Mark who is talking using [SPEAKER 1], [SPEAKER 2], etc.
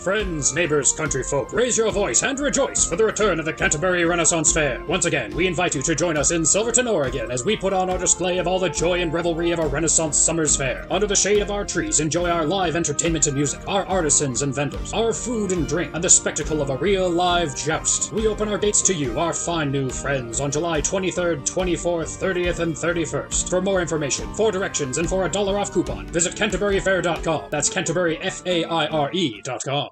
[SPEAKER 1] Friends, neighbors, country folk, raise your voice and rejoice for the return of the Canterbury Renaissance Faire. Once again, we invite you to join us in Silverton, Oregon, as we put on our display of all the joy and revelry of a Renaissance Summer's Fair. Under the shade of our trees, enjoy our live entertainment and music, our artisans and vendors, our food and drink, and the spectacle of a real live joust. We open our gates to you, our fine new friends, on July 23rd, 24th, 30th, and 31st. For more information, for directions, and for a dollar off coupon, visit CanterburyFaire.com. That's CanterburyFaire.com.